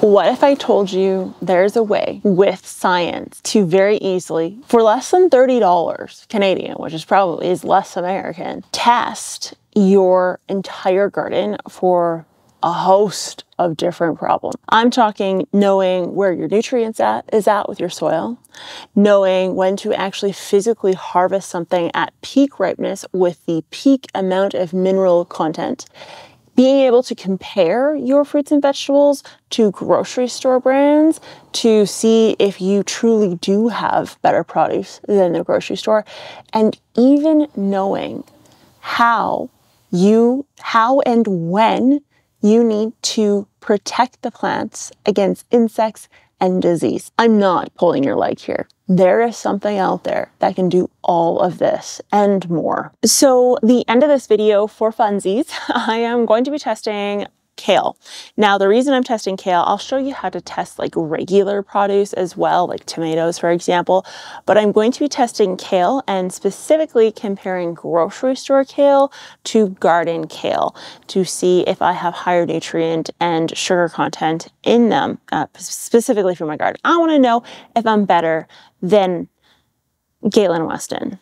What if I told you there's a way with science to very easily, for less than $30 Canadian, which is probably is less American, test your entire garden for a host of different problems. I'm talking knowing where your nutrients at is at with your soil, knowing when to actually physically harvest something at peak ripeness with the peak amount of mineral content, being able to compare your fruits and vegetables to grocery store brands to see if you truly do have better produce than the grocery store, and even knowing how you, how and when you need to protect the plants against insects and disease. I'm not pulling your leg here. There is something out there that can do all of this and more. So the end of this video for funsies, I am going to be testing kale. Now, the reason I'm testing kale, I'll show you how to test like regular produce as well, like tomatoes, for example, but I'm going to be testing kale and specifically comparing grocery store kale to garden kale to see if I have higher nutrient and sugar content in them, uh, specifically for my garden. I want to know if I'm better than Galen Weston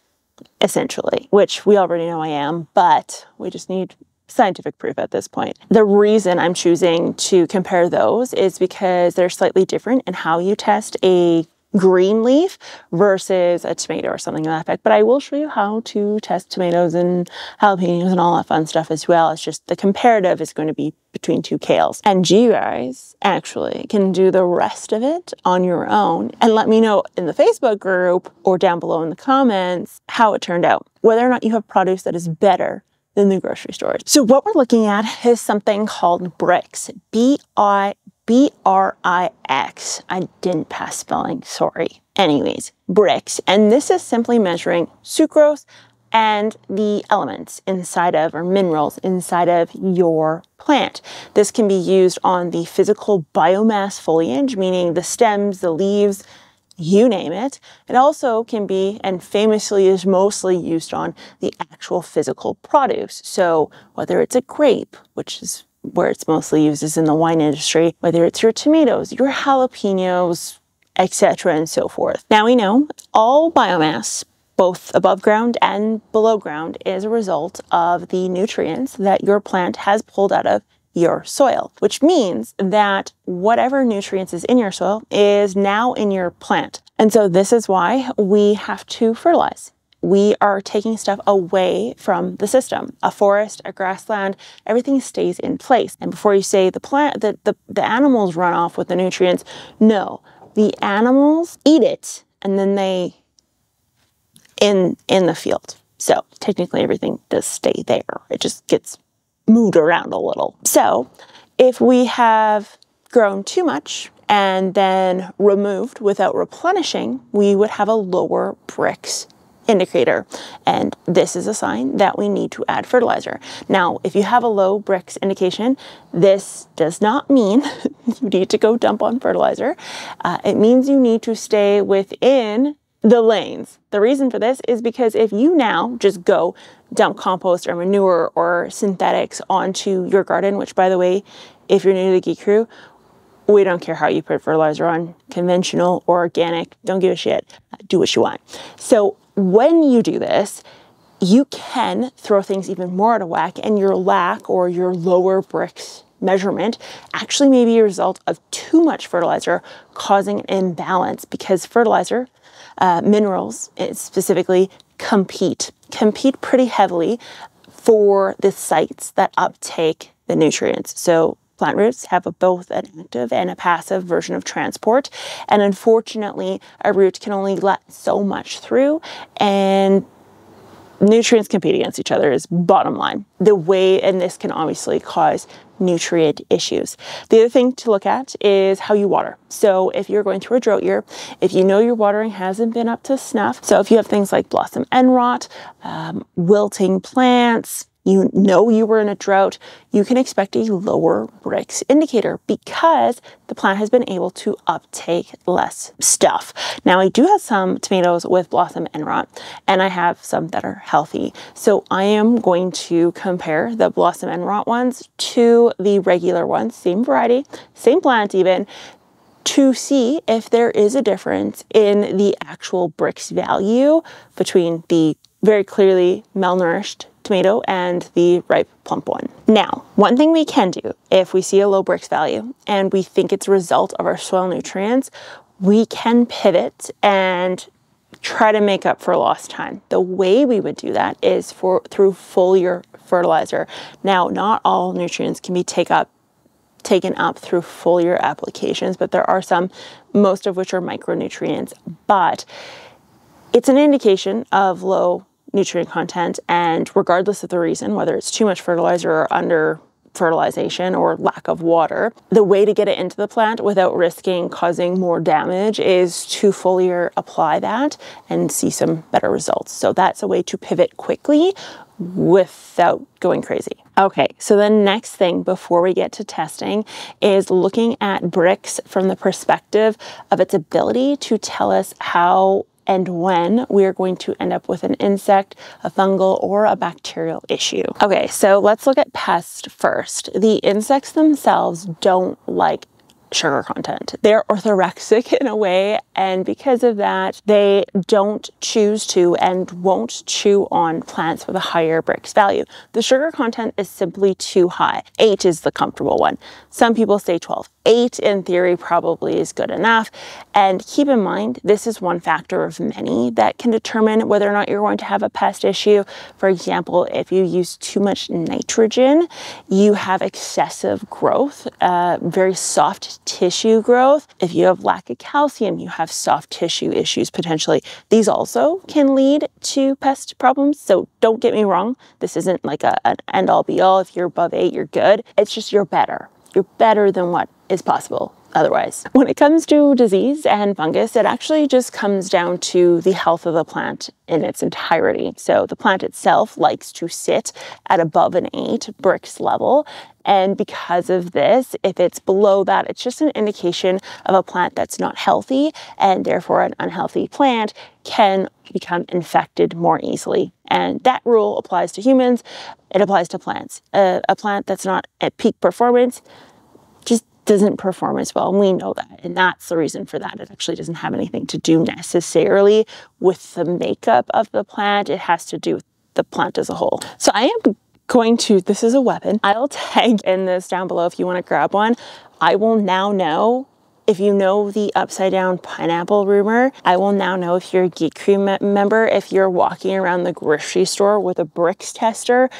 essentially, which we already know I am, but we just need scientific proof at this point. The reason I'm choosing to compare those is because they're slightly different in how you test a green leaf versus a tomato or something like that But I will show you how to test tomatoes and jalapenos and all that fun stuff as well. It's just the comparative is going to be between two kales. And you guys actually can do the rest of it on your own and let me know in the Facebook group or down below in the comments how it turned out. Whether or not you have produce that is better than the grocery stores. So what we're looking at is something called Brix. B-I B-R-I-X. I didn't pass spelling, sorry. Anyways, Brix. And this is simply measuring sucrose and the elements inside of, or minerals inside of your plant. This can be used on the physical biomass foliage, meaning the stems, the leaves, you name it. It also can be, and famously is mostly used on the actual physical produce. So whether it's a grape, which is where it's mostly used is in the wine industry, whether it's your tomatoes, your jalapenos, etc. and so forth. Now we know all biomass, both above ground and below ground, is a result of the nutrients that your plant has pulled out of your soil, which means that whatever nutrients is in your soil is now in your plant. And so this is why we have to fertilize. We are taking stuff away from the system. A forest, a grassland, everything stays in place. And before you say the plant, the, the, the animals run off with the nutrients, no, the animals eat it and then they in in the field. So technically everything does stay there. It just gets moved around a little. So if we have grown too much and then removed without replenishing, we would have a lower Brix indicator. And this is a sign that we need to add fertilizer. Now, if you have a low Brix indication, this does not mean you need to go dump on fertilizer. Uh, it means you need to stay within the lanes. The reason for this is because if you now just go dump compost or manure or synthetics onto your garden, which by the way, if you're new to the Geek Crew, we don't care how you put fertilizer on, conventional or organic, don't give a shit. Do what you want. So when you do this, you can throw things even more out of whack and your lack or your lower Brix measurement actually may be a result of too much fertilizer causing an imbalance because fertilizer uh, minerals specifically compete, compete pretty heavily for the sites that uptake the nutrients. So plant roots have a, both an active and a passive version of transport. And unfortunately, a root can only let so much through and nutrients compete against each other is bottom line. The way, and this can obviously cause nutrient issues. The other thing to look at is how you water. So if you're going through a drought year, if you know your watering hasn't been up to snuff, so if you have things like blossom end rot, um, wilting plants, you know you were in a drought, you can expect a lower Brix indicator because the plant has been able to uptake less stuff. Now I do have some tomatoes with blossom end rot and I have some that are healthy. So I am going to compare the blossom end rot ones to the regular ones, same variety, same plant even, to see if there is a difference in the actual Brix value between the very clearly malnourished tomato and the ripe plump one. Now, one thing we can do if we see a low Brix value and we think it's a result of our soil nutrients, we can pivot and try to make up for lost time. The way we would do that is for through foliar fertilizer. Now, not all nutrients can be take up taken up through foliar applications, but there are some, most of which are micronutrients. But it's an indication of low nutrient content, and regardless of the reason, whether it's too much fertilizer or under fertilization or lack of water. The way to get it into the plant without risking causing more damage is to foliar apply that and see some better results. So that's a way to pivot quickly without going crazy. Okay, so the next thing before we get to testing is looking at Brix from the perspective of its ability to tell us how and when we are going to end up with an insect, a fungal, or a bacterial issue. Okay, so let's look at pests first. The insects themselves don't like sugar content. They're orthorexic in a way, and because of that, they don't choose to and won't chew on plants with a higher Brix value. The sugar content is simply too high. Eight is the comfortable one. Some people say 12. Eight in theory probably is good enough. And keep in mind, this is one factor of many that can determine whether or not you're going to have a pest issue. For example, if you use too much nitrogen, you have excessive growth, uh, very soft tissue growth. If you have lack of calcium, you have soft tissue issues potentially. These also can lead to pest problems. So don't get me wrong. This isn't like a, an end all be all. If you're above eight, you're good. It's just you're better. You're better than what is possible otherwise. When it comes to disease and fungus, it actually just comes down to the health of the plant in its entirety. So the plant itself likes to sit at above an eight Brix level. And because of this, if it's below that, it's just an indication of a plant that's not healthy and therefore an unhealthy plant can become infected more easily. And that rule applies to humans. It applies to plants. A plant that's not at peak performance doesn't perform as well. And we know that. And that's the reason for that. It actually doesn't have anything to do necessarily with the makeup of the plant. It has to do with the plant as a whole. So I am going to, this is a weapon. I'll tag in this down below if you want to grab one. I will now know if you know the upside down pineapple rumor, I will now know if you're a Geek Crew member, if you're walking around the grocery store with a Brix tester,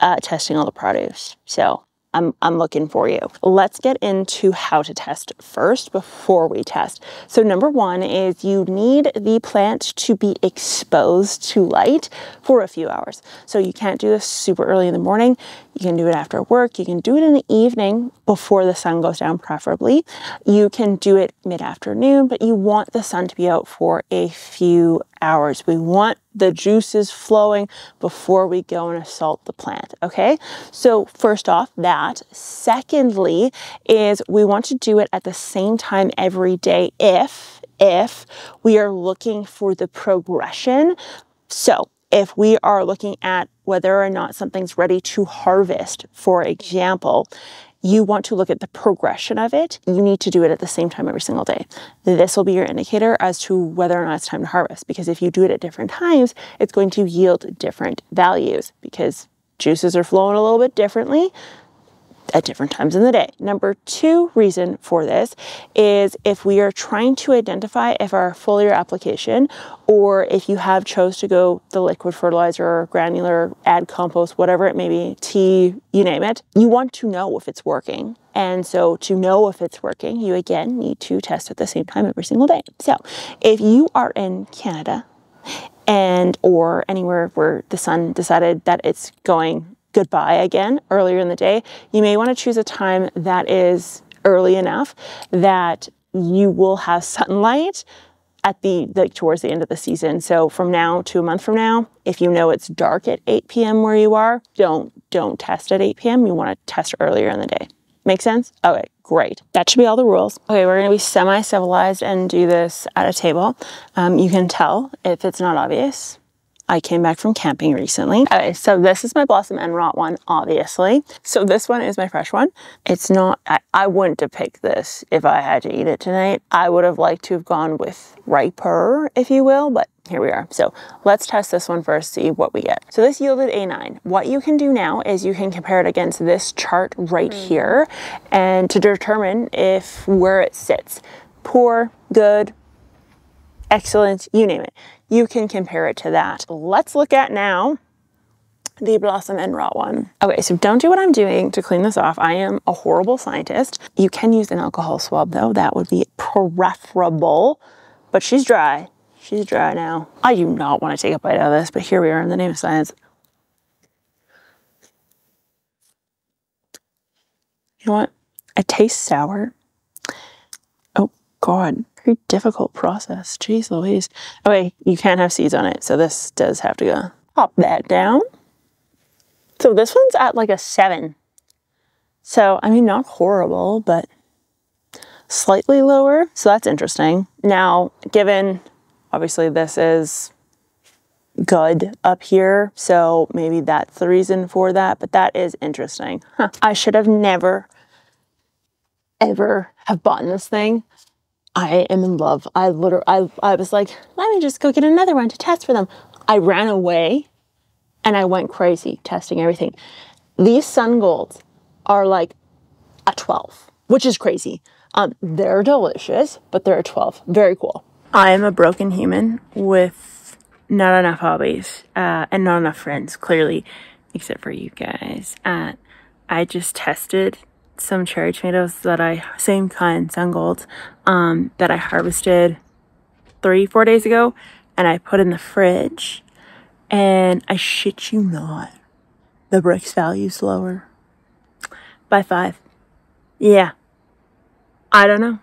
uh, testing all the produce. So I'm, I'm looking for you. Let's get into how to test first before we test. So number one is you need the plant to be exposed to light for a few hours. So you can't do this super early in the morning. You can do it after work. You can do it in the evening before the sun goes down, preferably. You can do it mid-afternoon, but you want the sun to be out for a few hours. We want the juices flowing before we go and assault the plant, okay? So first off, that. Secondly is we want to do it at the same time every day if, if we are looking for the progression. So if we are looking at whether or not something's ready to harvest, for example, you want to look at the progression of it, you need to do it at the same time every single day. This will be your indicator as to whether or not it's time to harvest because if you do it at different times, it's going to yield different values because juices are flowing a little bit differently at different times in the day. Number two reason for this is if we are trying to identify if our foliar application or if you have chose to go the liquid fertilizer or granular, add compost, whatever it may be, tea, you name it, you want to know if it's working. And so to know if it's working, you again need to test at the same time every single day. So if you are in Canada and or anywhere where the sun decided that it's going goodbye again earlier in the day, you may want to choose a time that is early enough that you will have sunlight at the like towards the end of the season. So from now to a month from now, if you know it's dark at 8 p.m. where you are, don't don't test at 8 p.m. You want to test earlier in the day. Make sense? Okay, great. That should be all the rules. Okay, we're gonna be semi-civilized and do this at a table. Um, you can tell if it's not obvious. I came back from camping recently. Okay, so this is my Blossom end rot one, obviously. So this one is my fresh one. It's not, I, I wouldn't have picked this if I had to eat it tonight. I would have liked to have gone with riper, if you will, but here we are. So let's test this one first, see what we get. So this yielded a nine. What you can do now is you can compare it against this chart right mm. here and to determine if where it sits. Poor, good, excellent, you name it you can compare it to that. Let's look at now the Blossom end rot one. Okay, so don't do what I'm doing to clean this off. I am a horrible scientist. You can use an alcohol swab though. That would be preferable, but she's dry. She's dry now. I do not want to take a bite out of this, but here we are in the name of science. You know what? It tastes sour. Oh God, very difficult process. Jeez Louise. Okay, you can't have seeds on it, so this does have to go. Pop that down. So this one's at like a seven. So, I mean, not horrible, but slightly lower. So that's interesting. Now, given obviously this is good up here, so maybe that's the reason for that, but that is interesting. Huh. I should have never, ever have bought this thing. I am in love. I literally, I, I was like, let me just go get another one to test for them. I ran away and I went crazy testing everything. These Sungolds are like a 12, which is crazy. Um, they're delicious, but they're a 12. Very cool. I am a broken human with not enough hobbies uh, and not enough friends, clearly, except for you guys. Uh, I just tested some cherry tomatoes that I, same kind, Sungolds, um, that I harvested three, four days ago and I put in the fridge and I shit you not, the Brix value's lower by five. Yeah. I don't know.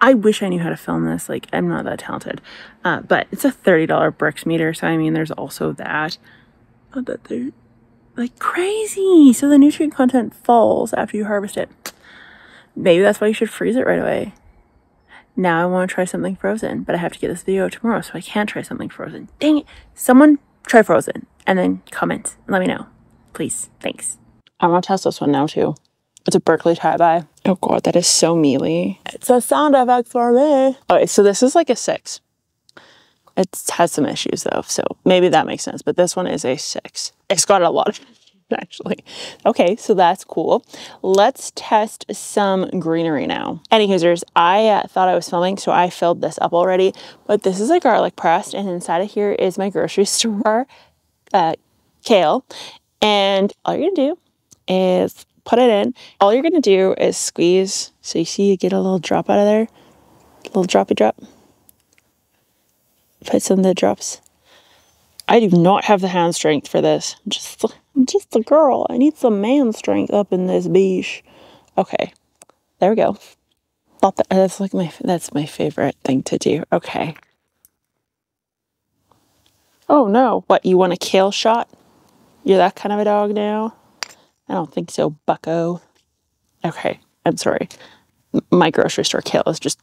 I wish I knew how to film this. Like, I'm not that talented. Uh, but it's a $30 Brix meter. So, I mean, there's also that. Not that there like crazy. So the nutrient content falls after you harvest it. Maybe that's why you should freeze it right away. Now I want to try something frozen, but I have to get this video tomorrow, so I can't try something frozen. Dang it. Someone try frozen and then comment and let me know. Please. Thanks. I want to test this one now too. It's a Berkeley tie-dye. Oh god, that is so mealy. It's a sound effect for me. Okay, so this is like a six. It has some issues though, so maybe that makes sense. But this one is a six. It's got a lot of actually. Okay, so that's cool. Let's test some greenery now. Any I uh, thought I was filming, so I filled this up already, but this is a garlic pressed, and inside of here is my grocery store uh, kale. And all you're gonna do is put it in. All you're gonna do is squeeze. So you see you get a little drop out of there, little droppy drop put some of the drops. I do not have the hand strength for this. I'm just, I'm just a girl. I need some man strength up in this beach. Okay, there we go. Thought that, that's like my that's my favorite thing to do. Okay. Oh no! What you want a kale shot? You're that kind of a dog now? I don't think so, Bucko. Okay, I'm sorry. My grocery store kale is just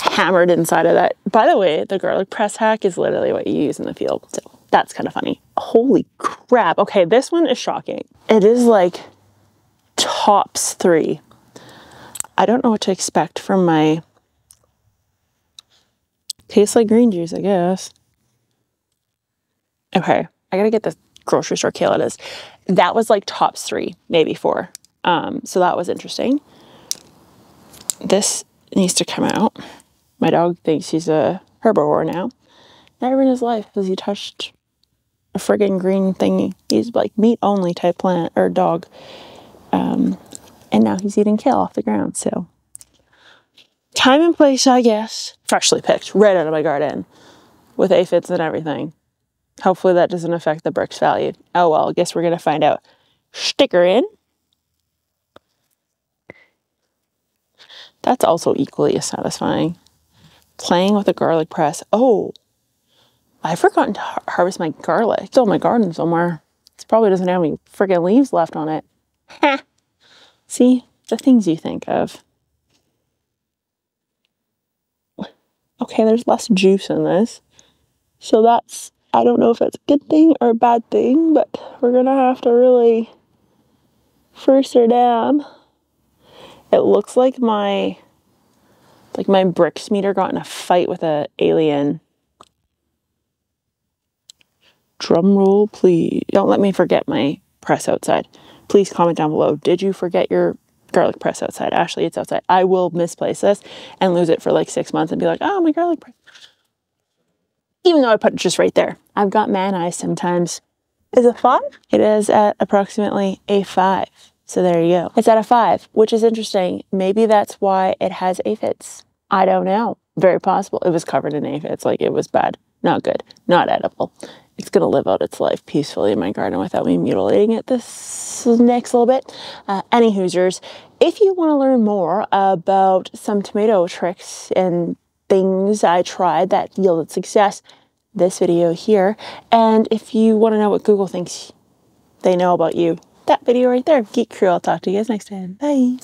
hammered inside of that. By the way, the garlic press hack is literally what you use in the field. So that's kind of funny. Holy crap. Okay, this one is shocking. It is like tops three. I don't know what to expect from my tastes like green juice, I guess. Okay, I gotta get the grocery store kale it is. That was like tops three, maybe four. Um, so that was interesting. This needs to come out. My dog thinks he's a herbivore now. Never in his life has he touched a friggin' green thingy. He's like meat only type plant or dog. Um, and now he's eating kale off the ground. So, time and place, I guess. Freshly picked, right out of my garden, with aphids and everything. Hopefully, that doesn't affect the Brix value. Oh well, I guess we're gonna find out. Sticker in. That's also equally as satisfying. Playing with a garlic press. Oh, I've forgotten to har- harvest my garlic. Still in my garden somewhere. It probably doesn't have any freaking leaves left on it. Ha! See, the things you think of. Okay, there's less juice in this. So that's, I don't know if that's a good thing or a bad thing, but we're gonna have to really first her down. It looks like my, like my Brix meter got in a fight with a alien. Drum roll, please. Don't let me forget my press outside. Please comment down below. Did you forget your garlic press outside? Ashley, it's outside. I will misplace this and lose it for like six months and be like, oh, my garlic press. Even though I put it just right there. I've got man eyes sometimes. Is it five? It is at approximately a five. So there you go. It's at a five, which is interesting. Maybe that's why it has aphids. I don't know. Very possible. It was covered in aphids. Like it was bad. Not good. Not edible. It's going to live out its life peacefully in my garden without me mutilating it this next little bit. Uh, any Hoosiers, if you want to learn more about some tomato tricks and things I tried that yielded success, this video here. And if you want to know what Google thinks they know about you, that video right there. Geek Crew. I'll talk to you guys next time. Bye.